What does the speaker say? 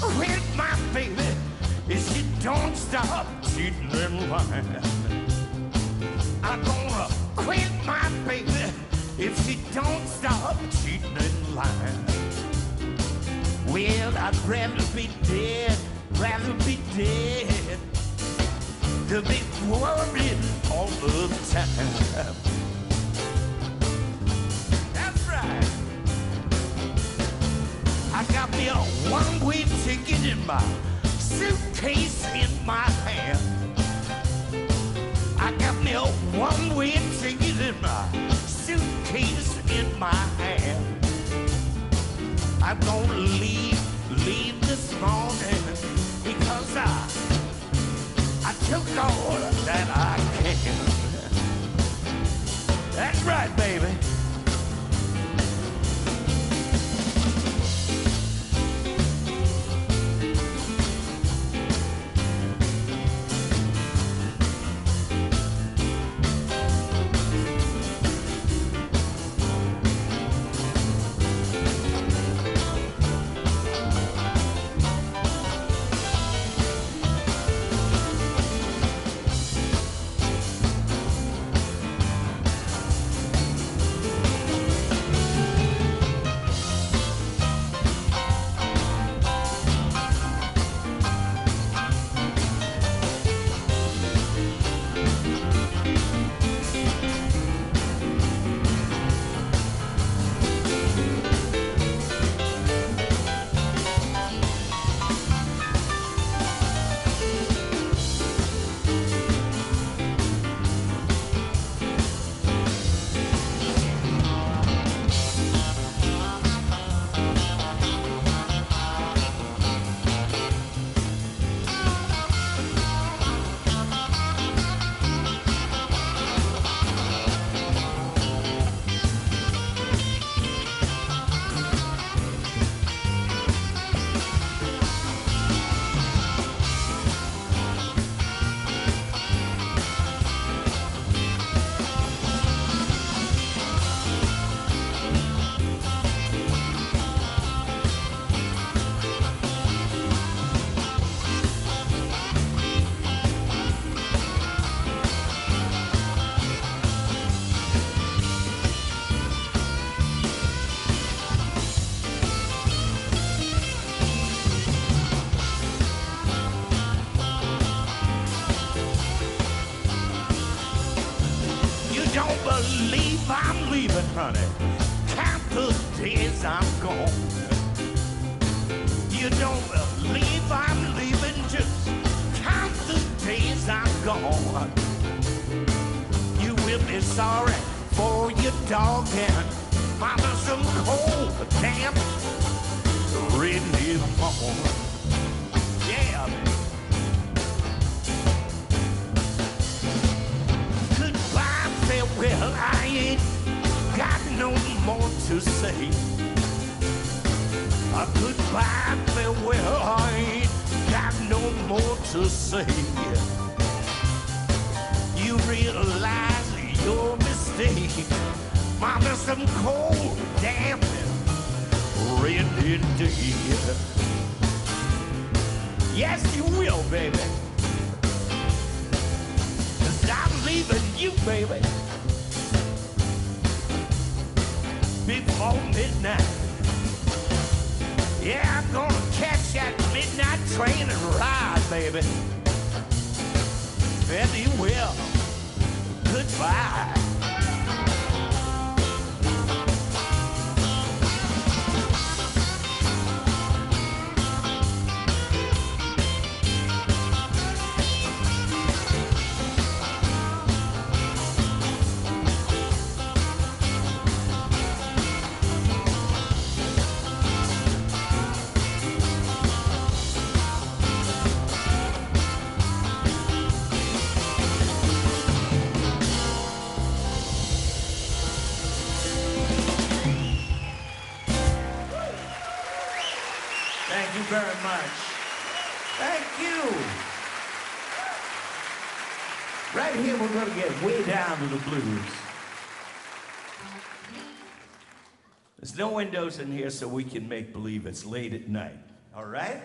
quit my baby if she don't stop cheating and lying. I'm gonna quit my baby if she don't stop cheating and lying. Well, I'd rather be dead, rather be dead, than be worried all the time. Got me a one-way ticket in my suitcase in my hand. I got me a one-way ticket in my suitcase in my hand. I'm gonna leave, leave this morning because I, I took all don't believe I'm leaving, honey. Count the days I'm gone. You don't believe I'm leaving, just count the days I'm gone. You will be sorry for your dog and mama some cold, damn, redhead bone. Got no more to say. A goodbye, farewell, I ain't got no more to say. You realize your mistake. Mama, some cold, damn, red indeed. Yes, you will, baby. Cause I'm leaving you, baby. Before midnight. Yeah, I'm gonna catch that midnight train and ride, baby. Well. Goodbye. Very much. Thank you. Right here, we're going to get way down to the blues. There's no windows in here, so we can make believe it's late at night. All right?